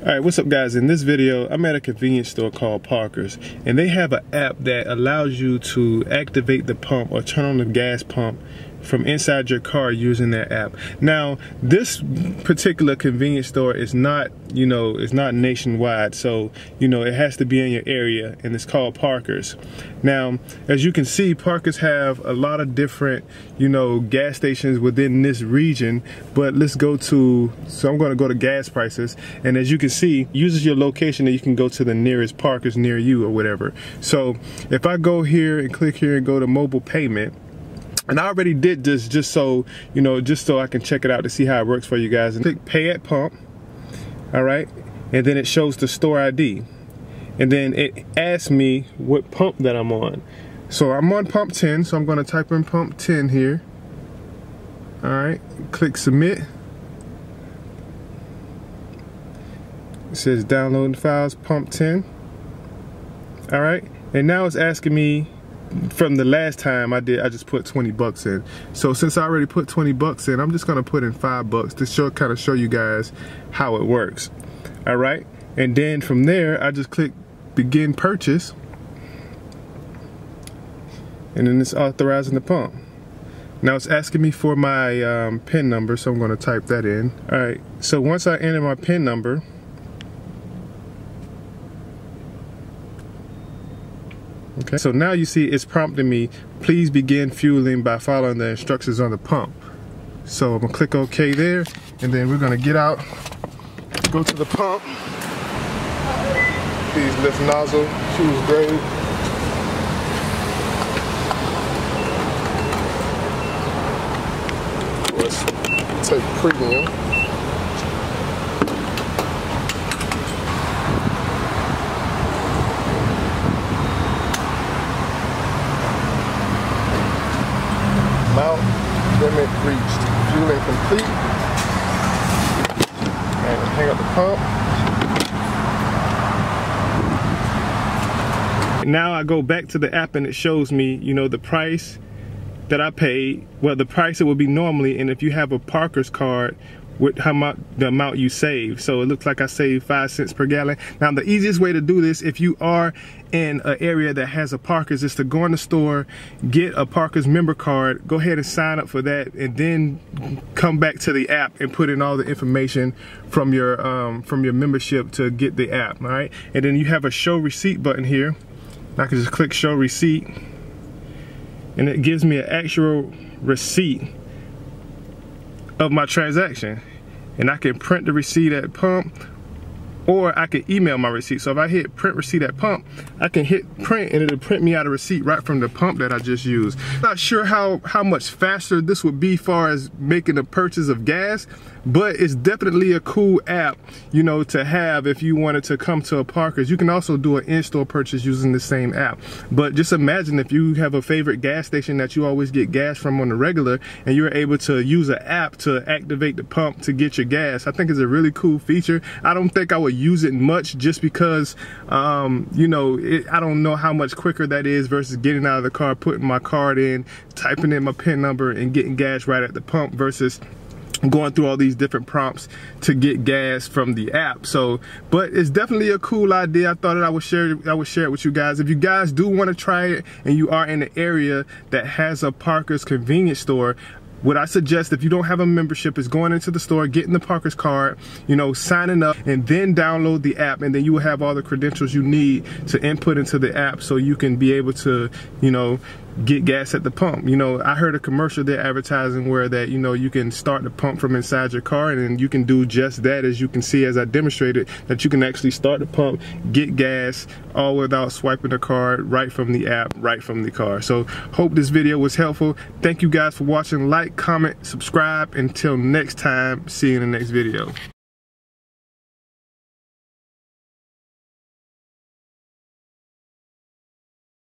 Alright, what's up guys? In this video, I'm at a convenience store called Parker's and they have an app that allows you to activate the pump or turn on the gas pump from inside your car using that app. Now, this particular convenience store is not, you know, it's not nationwide, so, you know, it has to be in your area, and it's called Parker's. Now, as you can see, Parker's have a lot of different, you know, gas stations within this region, but let's go to, so I'm gonna go to gas prices, and as you can see, uses your location and you can go to the nearest Parker's near you or whatever. So, if I go here and click here and go to mobile payment, and I already did this just so, you know, just so I can check it out to see how it works for you guys. And click pay at pump, all right? And then it shows the store ID. And then it asks me what pump that I'm on. So I'm on pump 10, so I'm gonna type in pump 10 here. All right, click submit. It says downloading files, pump 10. All right, and now it's asking me from the last time I did, I just put 20 bucks in. So since I already put 20 bucks in, I'm just gonna put in five bucks to show, kind of show you guys how it works. All right, and then from there, I just click begin purchase. And then it's authorizing the pump. Now it's asking me for my um, PIN number, so I'm gonna type that in. All right, so once I enter my PIN number, Okay, so now you see it's prompting me, please begin fueling by following the instructions on the pump. So I'm gonna click OK there, and then we're gonna get out, go to the pump. Please lift nozzle, choose grade. Let's take premium. Mount limit reached. Fueling complete. And hang up the pump. Now I go back to the app and it shows me, you know, the price that I paid, well, the price it would be normally, and if you have a Parker's card, with how much the amount you save. So it looks like I saved five cents per gallon. Now the easiest way to do this, if you are in an area that has a Parker's, is to go in the store, get a Parker's member card, go ahead and sign up for that, and then come back to the app and put in all the information from your um, from your membership to get the app. All right, and then you have a show receipt button here. I can just click show receipt, and it gives me an actual receipt of my transaction. And I can print the receipt at pump or I can email my receipt. So if I hit print receipt at pump, I can hit print and it'll print me out a receipt right from the pump that I just used. Not sure how, how much faster this would be far as making a purchase of gas, but it's definitely a cool app, you know, to have if you wanted to come to a Parker's. You can also do an in-store purchase using the same app. But just imagine if you have a favorite gas station that you always get gas from on the regular and you're able to use an app to activate the pump to get your gas. I think it's a really cool feature. I don't think I would use it much just because, um, you know, it, I don't know how much quicker that is versus getting out of the car, putting my card in, typing in my PIN number and getting gas right at the pump versus going through all these different prompts to get gas from the app. So but it's definitely a cool idea. I thought that i would share i would share it with you guys. If you guys do want to try it and you are in an area that has a parker's convenience store what I suggest if you don't have a membership is going into the store, getting the Parker's card, you know, signing up and then download the app and then you will have all the credentials you need to input into the app so you can be able to, you know, get gas at the pump. You know, I heard a commercial they're advertising where that, you know, you can start the pump from inside your car and you can do just that as you can see as I demonstrated that you can actually start the pump, get gas all without swiping the card right from the app, right from the car. So hope this video was helpful. Thank you guys for watching. Like, comment, subscribe. Until next time, see you in the next video.